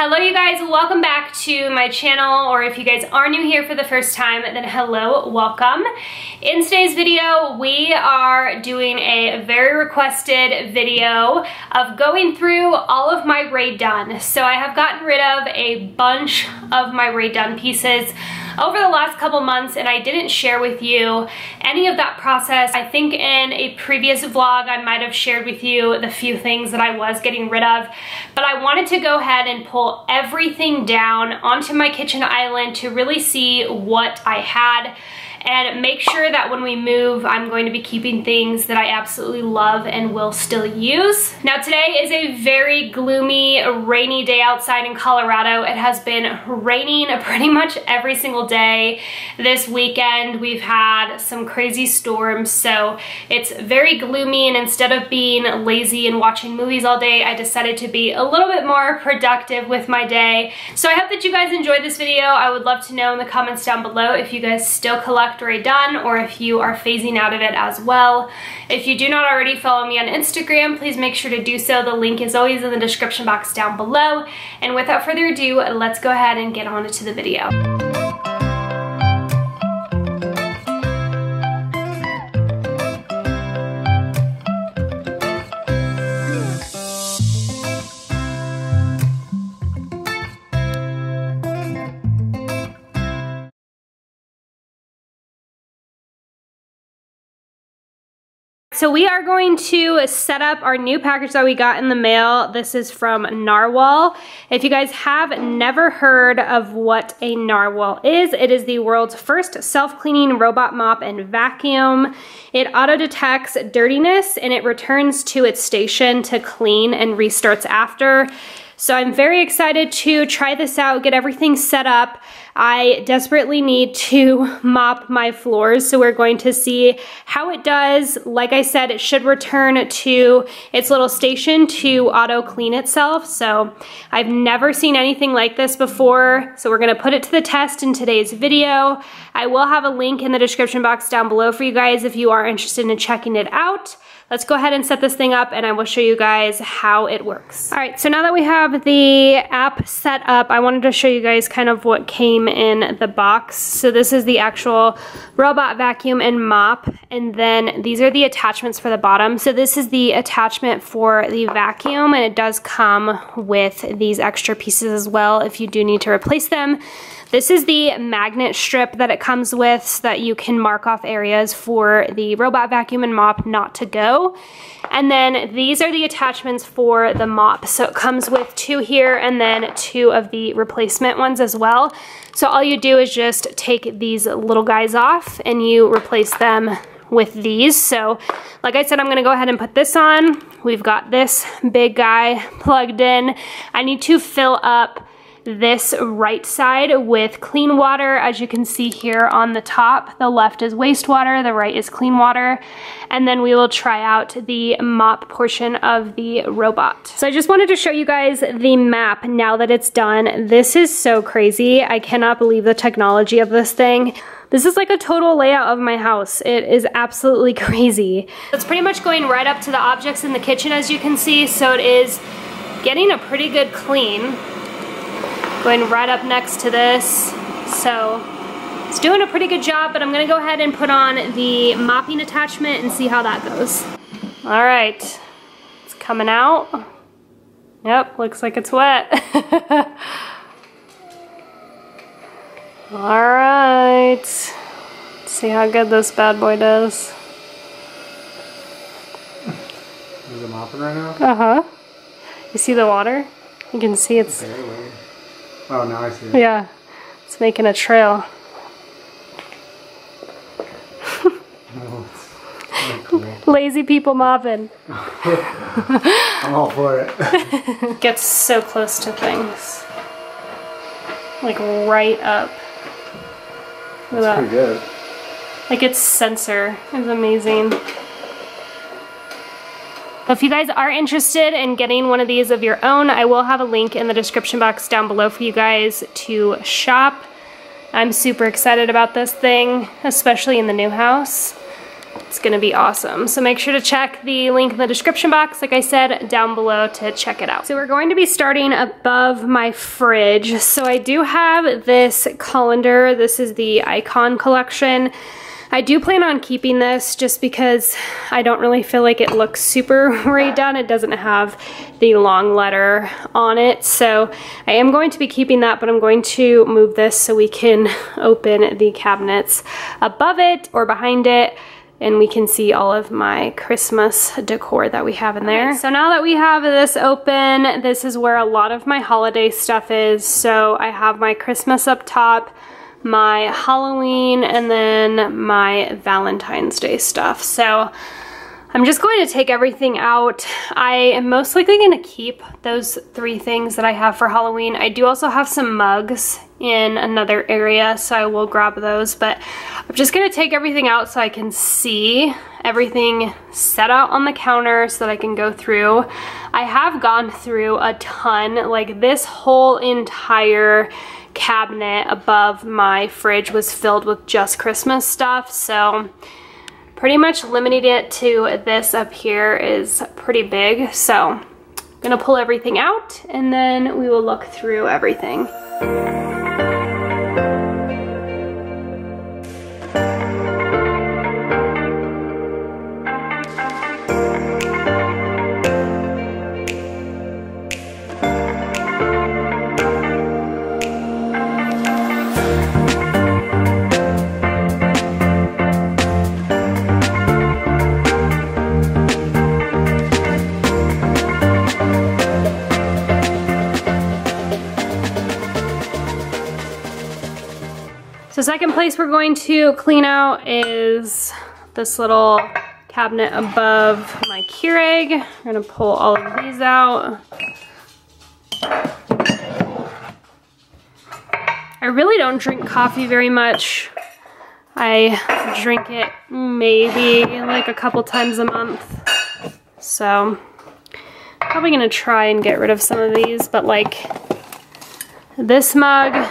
Hello you guys, welcome back to my channel, or if you guys are new here for the first time, then hello, welcome. In today's video, we are doing a very requested video of going through all of my Rae Dunn. So I have gotten rid of a bunch of my Rae Dunn pieces over the last couple months and I didn't share with you any of that process. I think in a previous vlog I might have shared with you the few things that I was getting rid of, but I wanted to go ahead and pull everything down onto my kitchen island to really see what I had and make sure that when we move, I'm going to be keeping things that I absolutely love and will still use. Now today is a very gloomy, rainy day outside in Colorado. It has been raining pretty much every single day this weekend. We've had some crazy storms, so it's very gloomy and instead of being lazy and watching movies all day, I decided to be a little bit more productive with my day. So I hope that you guys enjoyed this video. I would love to know in the comments down below if you guys still collect Factory done or if you are phasing out of it as well. If you do not already follow me on Instagram, please make sure to do so. The link is always in the description box down below. And without further ado, let's go ahead and get on to the video. So we are going to set up our new package that we got in the mail. This is from Narwal. If you guys have never heard of what a Narwal is, it is the world's first self-cleaning robot mop and vacuum. It auto-detects dirtiness and it returns to its station to clean and restarts after. So I'm very excited to try this out, get everything set up. I desperately need to mop my floors, so we're going to see how it does. Like I said, it should return to its little station to auto clean itself. So I've never seen anything like this before, so we're gonna put it to the test in today's video. I will have a link in the description box down below for you guys if you are interested in checking it out. Let's go ahead and set this thing up and I will show you guys how it works. All right, so now that we have the app set up, I wanted to show you guys kind of what came in the box. So this is the actual robot vacuum and mop, and then these are the attachments for the bottom. So this is the attachment for the vacuum, and it does come with these extra pieces as well if you do need to replace them. This is the magnet strip that it comes with so that you can mark off areas for the robot vacuum and mop not to go. And then these are the attachments for the mop. So it comes with two here and then two of the replacement ones as well. So all you do is just take these little guys off and you replace them with these. So like I said, I'm gonna go ahead and put this on. We've got this big guy plugged in. I need to fill up this right side with clean water. As you can see here on the top, the left is wastewater, the right is clean water. And then we will try out the mop portion of the robot. So I just wanted to show you guys the map now that it's done. This is so crazy. I cannot believe the technology of this thing. This is like a total layout of my house. It is absolutely crazy. It's pretty much going right up to the objects in the kitchen as you can see. So it is getting a pretty good clean going right up next to this. So it's doing a pretty good job, but I'm gonna go ahead and put on the mopping attachment and see how that goes. All right, it's coming out. Yep, looks like it's wet. All right, Let's see how good this bad boy does. Is it mopping right now? Uh-huh. You see the water? You can see it's... Barely. Oh, now I see. Yeah, it's making a trail. oh, cool. Lazy people mopping. I'm all for it. Gets so close to things. Like right up. That's that. pretty good. Like its sensor is amazing. If you guys are interested in getting one of these of your own, I will have a link in the description box down below for you guys to shop. I'm super excited about this thing, especially in the new house. it's gonna be awesome. So make sure to check the link in the description box, like I said, down below to check it out. So we're going to be starting above my fridge. So I do have this colander. This is the Icon collection. I do plan on keeping this just because I don't really feel like it looks super right Rae Dunn. It doesn't have the long letter on it. So I am going to be keeping that, but I'm going to move this so we can open the cabinets above it or behind it and we can see all of my Christmas decor that we have in there. So now that we have this open, this is where a lot of my holiday stuff is. So I have my Christmas up top, my Halloween, and then my Valentine's Day stuff. So I'm just going to take everything out. I am most likely going to keep those three things that I have for Halloween. I do also have some mugs in another area, so I will grab those, but I'm just going to take everything out so I can see everything set out on the counter so that I can go through. I have gone through a ton, like this whole entire cabinet above my fridge was filled with just Christmas stuff, so pretty much limiting it to this up here is pretty big. So I'm gonna pull everything out and then we will look through everything. Second place we're going to clean out is this little cabinet above my Keurig. We're gonna pull all of these out. I really don't drink coffee very much. I drink it maybe like a couple times a month. So probably gonna try and get rid of some of these, but like this mug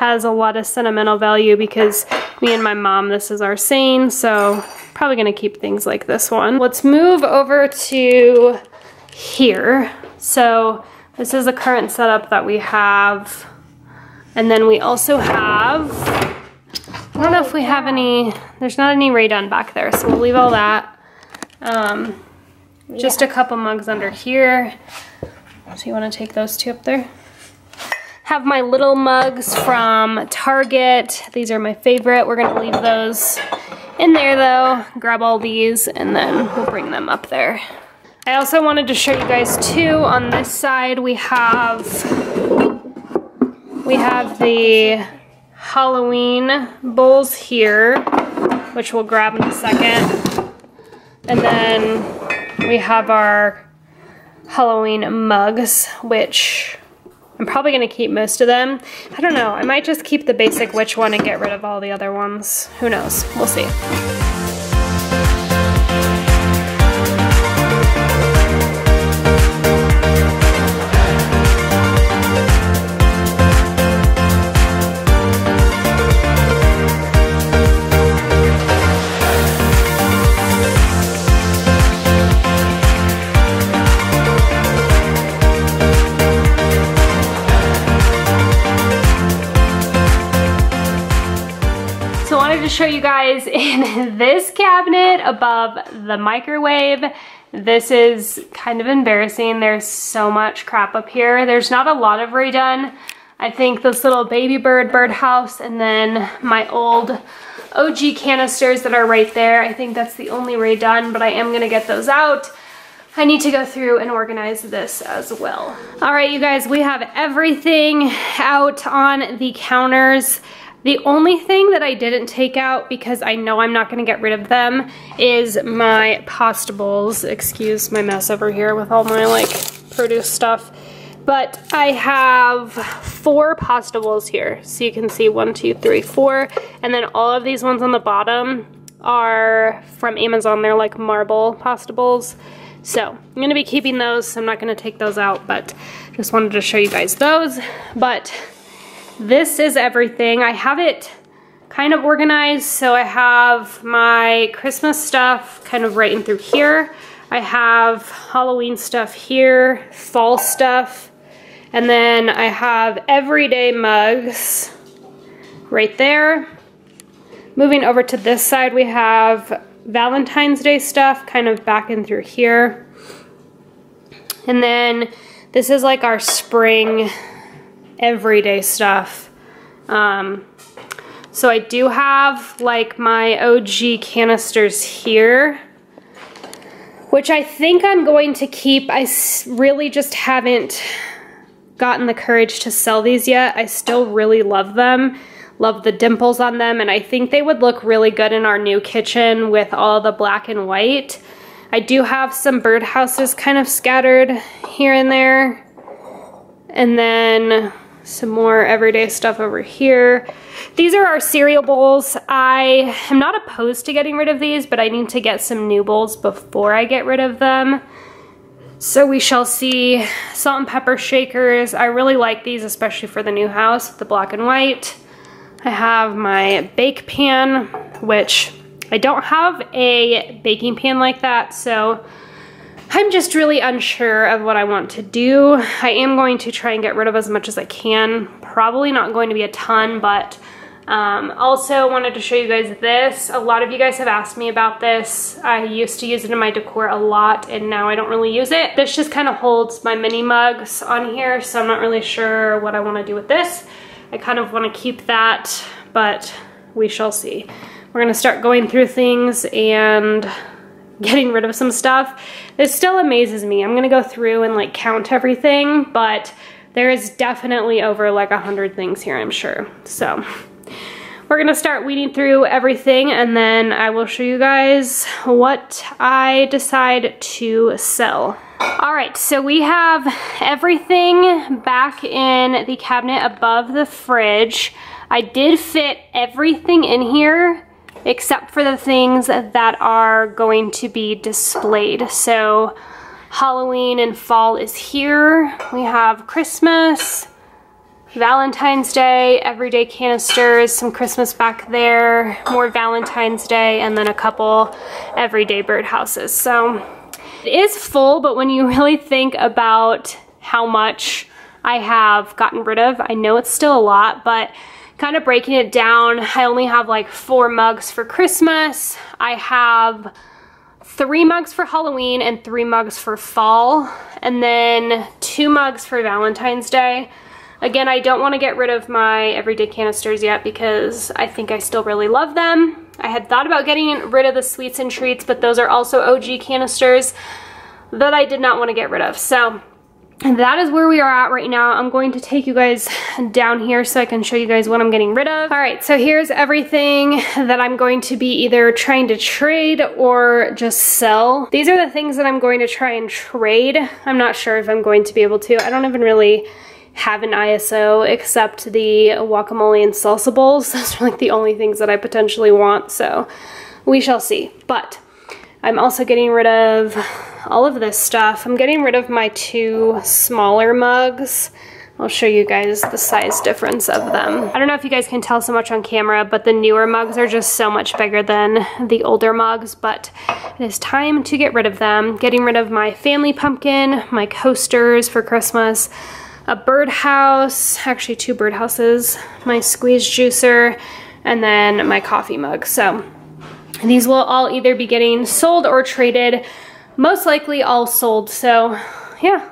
has a lot of sentimental value because me and my mom, this is our saying, so probably gonna keep things like this one. Let's move over to here. So this is the current setup that we have. And then we also have, I don't know if we have any, there's not any Rae Dunn back there, so we'll leave all that. Um, just a couple mugs under here. So you wanna take those two up there? Have my little mugs from Target. These are my favorite. We're gonna leave those in there though. Grab all these and then we'll bring them up there. I also wanted to show you guys too, on this side we have, we have the Halloween bowls here, which we'll grab in a second. And then we have our Halloween mugs, which I'm probably going to keep most of them. I don't know. I might just keep the basic witch one and get rid of all the other ones. Who knows? We'll see. this cabinet above the microwave. This is kind of embarrassing. There's so much crap up here. There's not a lot of Rae Dunn. I think this little baby bird birdhouse and then my old OG canisters that are right there. I think that's the only Rae Dunn, but I am gonna get those out. I need to go through and organize this as well. All right, you guys, we have everything out on the counters. The only thing that I didn't take out because I know I'm not gonna get rid of them is my pasta bowls. Excuse my mess over here with all my like produce stuff. But I have four pasta bowls here. So you can see one, two, three, four. And then all of these ones on the bottom are from Amazon. They're like marble pasta bowls. So I'm gonna be keeping those. I'm not gonna take those out, but just wanted to show you guys those. But this is everything. I have it kind of organized. So I have my Christmas stuff kind of right in through here. I have Halloween stuff here, fall stuff, and then I have everyday mugs right there. Moving over to this side, we have Valentine's Day stuff kind of back in through here. And then this is like our spring everyday stuff. Um, so I do have like my OG canisters here, which I think I'm going to keep. I really just haven't gotten the courage to sell these yet. I still really love them. Love the dimples on them and I think they would look really good in our new kitchen with all the black and white. I do have some birdhouses kind of scattered here and there. And then some more everyday stuff over here. These are our cereal bowls. I am not opposed to getting rid of these, but I need to get some new bowls before I get rid of them. So we shall see. Salt and pepper shakers. I really like these, especially for the new house, the black and white. I have my bake pan, which I don't have a baking pan like that, so I'm just really unsure of what I want to do. I am going to try and get rid of as much as I can. Probably not going to be a ton, but um, also wanted to show you guys this. A lot of you guys have asked me about this. I used to use it in my decor a lot and now I don't really use it. This just kind of holds my mini mugs on here, so I'm not really sure what I want to do with this. I kind of want to keep that, but we shall see. We're gonna start going through things and getting rid of some stuff. It still amazes me. I'm gonna go through and like count everything, but there is definitely over like a hundred things here, I'm sure. So we're gonna start weeding through everything and then I will show you guys what I decide to sell. All right, so we have everything back in the cabinet above the fridge. I did fit everything in here except for the things that are going to be displayed. So Halloween and fall is here. We have Christmas, Valentine's Day, everyday canisters, some Christmas back there, more Valentine's Day, and then a couple everyday birdhouses. So it is full, but when you really think about how much I have gotten rid of, I know it's still a lot, but kind of breaking it down, I only have like four mugs for Christmas. I have three mugs for Halloween and three mugs for fall, and then two mugs for Valentine's Day. Again, I don't want to get rid of my everyday canisters yet because I think I still really love them. I had thought about getting rid of the sweets and treats, but those are also OG canisters that I did not want to get rid of. So that is where we are at right now. I'm going to take you guys down here so I can show you guys what I'm getting rid of. All right, so here's everything that I'm going to be either trying to trade or just sell. These are the things that I'm going to try and trade. I'm not sure if I'm going to be able to. I don't even really have an ISO except the guacamole and salsa bowls. Those are like the only things that I potentially want, so we shall see. But I'm also getting rid of all of this stuff. I'm getting rid of my two smaller mugs. I'll show you guys the size difference of them. I don't know if you guys can tell so much on camera, but the newer mugs are just so much bigger than the older mugs, but it is time to get rid of them. Getting rid of my family pumpkin, my coasters for Christmas, a birdhouse, actually two birdhouses, my squeeze juicer, and then my coffee mug. So these will all either be getting sold or traded, most likely all sold. So yeah,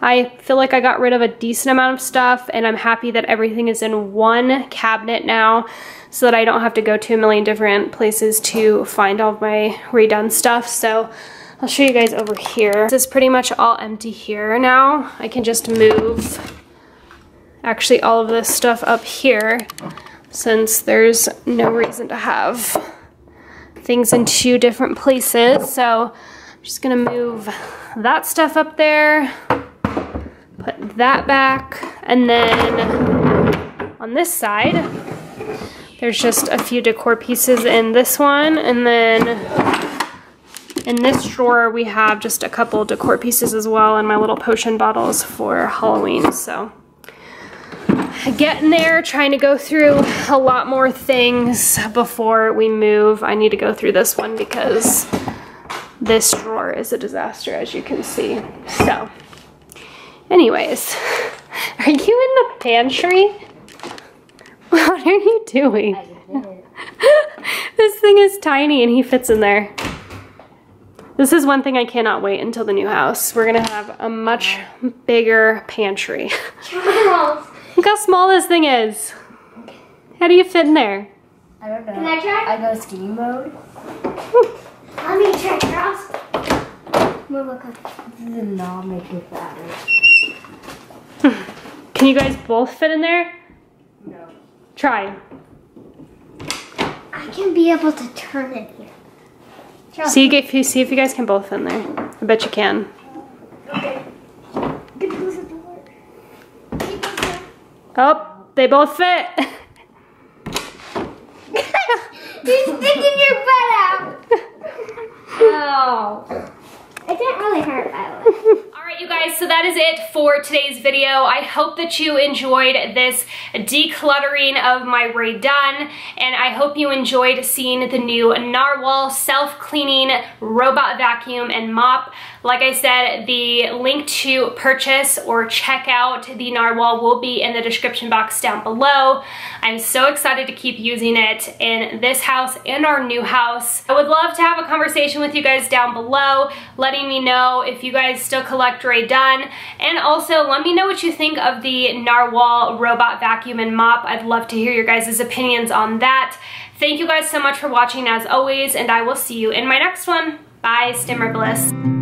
I feel like I got rid of a decent amount of stuff and I'm happy that everything is in one cabinet now so that I don't have to go to a million different places to find all of my Rae Dunn stuff. So I'll show you guys over here. This is pretty much all empty here now. I can just move actually all of this stuff up here since there's no reason to have things in two different places. So just gonna move that stuff up there, put that back, and then on this side, there's just a few decor pieces in this one, and then in this drawer we have just a couple decor pieces as well and my little potion bottles for Halloween. So getting there, trying to go through a lot more things before we move. I need to go through this one because this drawer is a disaster, as you can see. So, anyways, are you in the pantry? What are you doing? this thing is tiny and he fits in there. This is one thing I cannot wait until the new house. We're gonna have a much bigger pantry. Look how small this thing is. How do you fit in there? I don't know. Can I try? I go skiing mode. Let me try, Charles. Move, This does not make me fatter. Can you guys both fit in there? No. Try. I can be able to turn it here. See if you see if you guys can both fit in there. I bet you can. Okay. Oh, they both fit. You're sticking your butt out. oh. It didn't really hurt, by the way. You guys, so that is it for today's video. I hope that you enjoyed this decluttering of my Rae Dunn, and I hope you enjoyed seeing the new Narwal self-cleaning robot vacuum and mop. Like I said, the link to purchase or check out the Narwal will be in the description box down below. I'm so excited to keep using it in this house and our new house. I would love to have a conversation with you guys down below, letting me know if you guys still collect Dunn, and also let me know what you think of the Narwal robot vacuum and mop. I'd love to hear your guys' opinions on that. Thank you guys so much for watching as always, and I will see you in my next one. Bye, Stimmer Bliss.